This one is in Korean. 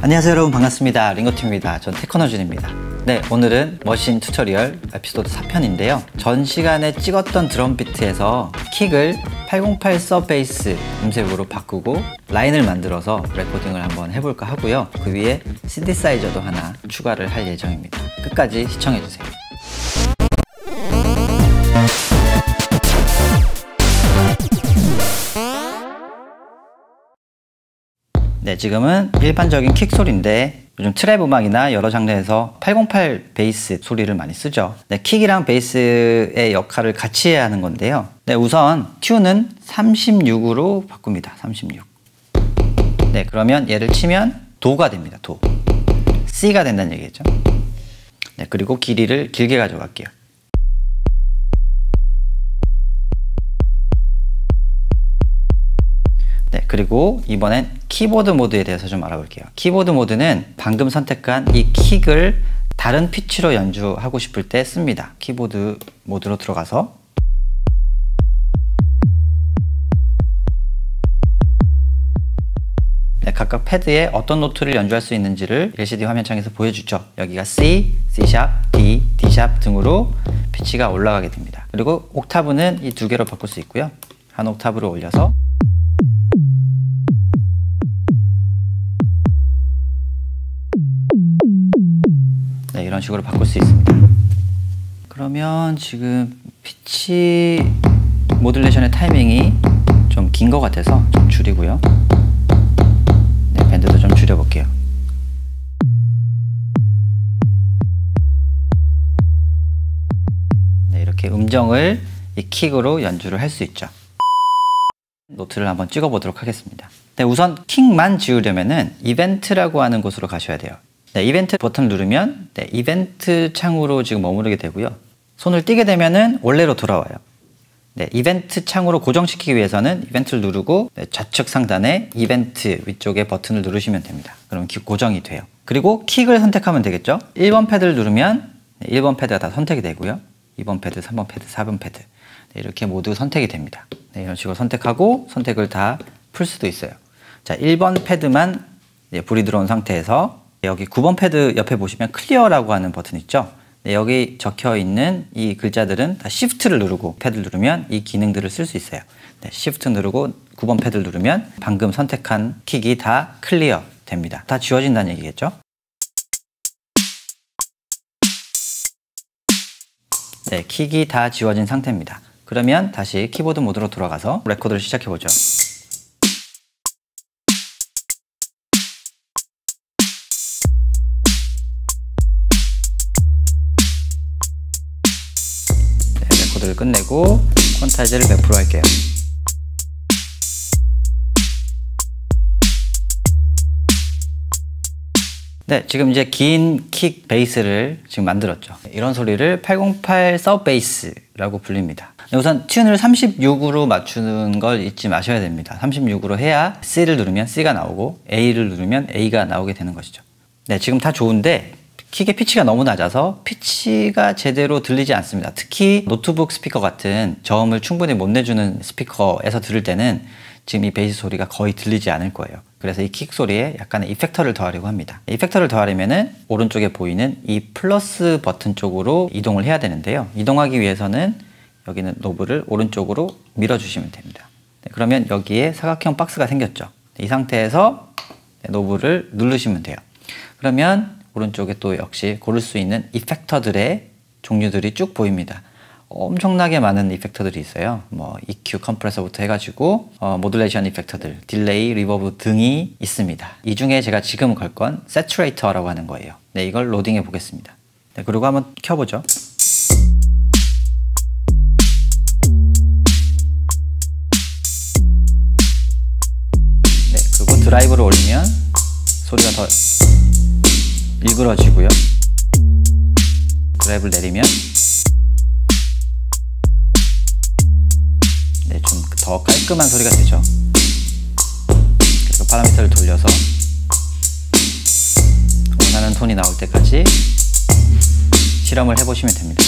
안녕하세요 여러분. 반갑습니다. 링고TV입니다. 전 테크노준입니다. 네 오늘은 머신 tutorial 에피소드 4편인데요. 전 시간에 찍었던 드럼 비트에서 킥을 808 sub bass 음색으로 바꾸고 라인을 만들어서 레코딩을 한번 해볼까 하고요. 그 위에 신디사이저도 하나 추가를 할 예정입니다. 끝까지 시청해주세요 네, 지금은 일반적인 킥 소리인데 요즘 트랩 음악이나 여러 장르에서 808 베이스 소리를 많이 쓰죠. 네, 킥이랑 베이스의 역할을 같이 해야 하는 건데요. 네, 우선 튠은 36으로 바꿉니다. 36. 네, 그러면 얘를 치면 도가 됩니다. 도. C가 된다는 얘기겠죠. 네, 그리고 길이를 길게 가져갈게요. 그리고 이번엔 키보드 모드에 대해서 좀 알아볼게요. 키보드 모드는 방금 선택한 이 킥을 다른 피치로 연주하고 싶을 때 씁니다. 키보드 모드로 들어가서 네, 각각 패드에 어떤 노트를 연주할 수 있는지를 LCD 화면창에서 보여주죠. 여기가 C, C#, D, D# 등으로 피치가 올라가게 됩니다. 그리고 옥타브는 이 두 개로 바꿀 수 있고요. 한 옥타브로 올려서 네, 이런 식으로 바꿀 수 있습니다. 그러면 지금 피치 modulation의 타이밍이 좀 긴 것 같아서 좀 줄이고요. 네, bend도 좀 줄여볼게요. 네, 이렇게 음정을 이 킥으로 연주를 할 수 있죠. 노트를 한번 찍어보도록 하겠습니다. 네, 우선 킥만 지우려면은 이벤트라고 하는 곳으로 가셔야 돼요. 네, 이벤트 버튼을 누르면 네, 이벤트 창으로 지금 머무르게 되고요. 손을 띄게 되면은 원래로 돌아와요. 네, 이벤트 창으로 고정시키기 위해서는 이벤트를 누르고 네, 좌측 상단에 이벤트 위쪽에 버튼을 누르시면 됩니다. 그럼 고정이 돼요. 그리고 킥을 선택하면 되겠죠. 1번 패드를 누르면 네, 1번 패드가 다 선택이 되고요. 2번 패드, 3번 패드, 4번 패드 네, 이렇게 모두 선택이 됩니다. 네, 이런 식으로 선택하고 선택을 다 풀 수도 있어요. 자, 1번 패드만 네, 불이 들어온 상태에서 여기 9번 패드 옆에 보시면 clear라고 하는 버튼 있죠? 네, 여기 적혀 있는 이 글자들은 다 Shift를 누르고 패드를 누르면 이 기능들을 쓸 수 있어요. 네, Shift 누르고 9번 패드를 누르면 방금 선택한 킥이 다 clear 됩니다. 다 지워진다는 얘기겠죠? 네, 킥이 다 지워진 상태입니다. 그러면 다시 키보드 모드로 돌아가서 레코드를 시작해 보죠. 네, 레코드를 끝내고 멈추도록 할게요. 네, 지금 이제 긴 킥 베이스를 지금 만들었죠. 이런 소리를 808 sub bass라고 불립니다. 우선 tune을 36으로 맞추는 걸 잊지 마셔야 됩니다. 36으로 해야 C를 누르면 C가 나오고 A를 누르면 A가 나오게 되는 것이죠. 네, 지금 다 좋은데 킥의 피치가 너무 낮아서 피치가 제대로 들리지 않습니다. 특히 노트북 스피커 같은 저음을 충분히 못 내주는 스피커에서 들을 때는 지금 이 베이스 소리가 거의 들리지 않을 거예요. 그래서 이 킥 소리에 약간의 effector를 더하려고 합니다. effector를 더하려면은 오른쪽에 보이는 이 플러스 버튼 쪽으로 이동을 해야 되는데요. 이동하기 위해서는 여기는 knob를 오른쪽으로 밀어주시면 됩니다. 네, 그러면 여기에 사각형 박스가 생겼죠. 이 상태에서 knob를 누르시면 돼요. 그러면 오른쪽에 또 역시 고를 수 있는 effector들의 종류들이 쭉 보입니다. 엄청나게 많은 effector들이 있어요. 뭐 EQ compressor부터 해가지고 어, modulation effector들, delay, reverb 등이 있습니다. 이 중에 제가 지금 걸 건 saturator라고 하는 거예요. 네, 이걸 로딩해 보겠습니다. 네, 그리고 한번 켜보죠. 네, 그리고 드라이브를 올리면 소리가 더 일그러지고요. 드라이브를 내리면 네, 좀 더 깔끔한 소리가 되죠. 그리고 파라미터를 돌려서 원하는 톤이 나올 때까지 실험을 해보시면 됩니다.